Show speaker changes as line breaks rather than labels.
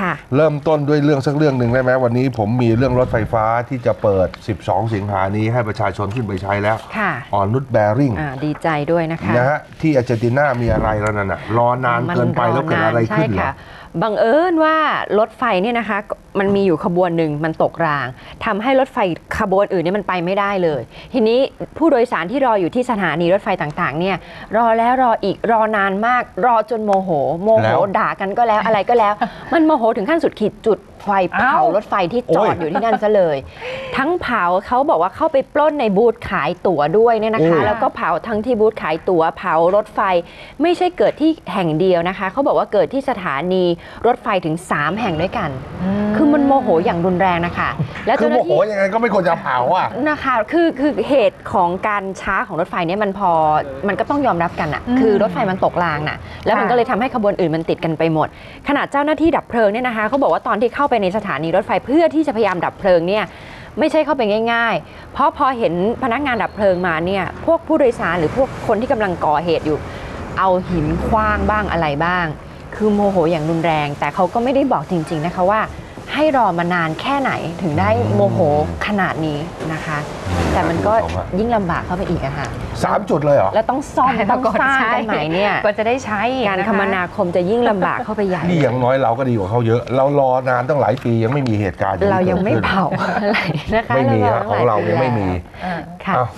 ค่ะ
เริ่มต้นด้วยเรื่องสักเรื่องหนึ่งได้ไหมวันนี้ผมมีเรื่องรถไฟฟ้าที่จะเปิด 12 สิงหานี้ให้ประชาชนขึ้นไปใช้แล้ว
ค่ะ
อ่อนนุชแบริ่ง
อ่าดีใจด้วยนะคะ
นะฮะที่อาร์เจนตินามีอะไรแล้วนั่นน่ะรอนานเกินไปแล้วเกิดอะไรขึ้นเหรอ
ใช่ค่ะบังเอิญว่ารถไฟเนี่ยนะคะมันมีอยู่ขบวนหนึ่งมันตกรางทำให้รถไฟขบวนอื่นเนี่ยมันไปไม่ได้เลย ทีนี้ผู้โดยสารที่รออยู่ที่สถานีรถไฟต่างๆเนี่ยรอแล้วรออีกรอนานมาก รอจนโมโห โม
แล้
โห
ว
ด่ากันก็แล้วอะไรก็แล้ว มันโมโหถึงขั้นสุดขีดจุดไฟเผา
อ้าว
รถไฟที่จอ
โอ้
ด
ย
อยู่ที่นั่นซะเลย ทั้งเผาเขาบอกว่าเข้าไปปล้นในบูธขายตั๋วด้วยเนี่ยนะคะ
โอ้
แล้วก็เผาทั้งที่บูธขายตั๋วเผารถไฟ ไม่ใช่เกิดที่แห่งเดียวนะคะเขาบอกว่าเกิดที่สถานีรถไฟถึง 3 แห่งด้วยกัน คือมันโมโหอย่างรุนแรงนะคะ แล้ว
คือ
เจ้าห
โม
น้า
โห
ที่
ยังไงก็ไม่ควรจะเผาอะ
นะคะคือคือเหตุของการช้าของรถไฟเนี่ยมันพอมันก็ต้องยอมรับกันอะคือรถไฟมันตกรางน่ะแล้วมันก็เลยทำให้ขบวนอื่นมันติดกันไปหมด ขนาดเจ้าหน้าที่ดับเพลิงเนี่ยนะคะเขาบอกว่าตอนที่เข้าไปในสถานีรถไฟเพื่อที่จะพยายามดับเพลิงเนี่ยไม่ใช่เข้าไปง่าย ๆ เพราะพอเห็นพนักงานดับเพลิงมาเนี่ยพวกผู้โดยสารหรือพวกคนที่กำลังก่อเหตุอยู่ เอาหินคว้างบ้างอะไรบ้าง คือโมโหอย่างรุนแรง แต่เขาก็ไม่ได้บอกจริง ๆนะคะว่า ให้รอมานานแค่ไหนถึงได้โมโหขนาดนี้นะคะ แต่มันก็ยิ่งลำบากเข้าไปอีกอะค่ะ
สามจุดเลยเหรอ
แล้วต้องซ่อมต้องสร้างกันใหม่เนี่ย
ก็จะได้ใช้
การะะคมนาคมจะยิ่งลำบากเข้าไปใหญ่
นี่อย่างน้อยเราก็ดีกว่าเขาเยอะ เรารอนานตั้งหลายปียังไม่มีเหตุการณ์อนี้
เรายังไม่
กิดขึ้น
เผาอะไรนะคะ
ไม่มีฮะ
ตั้
ของเรายังไม่มี
อ่า
ค่ะ
อ้าว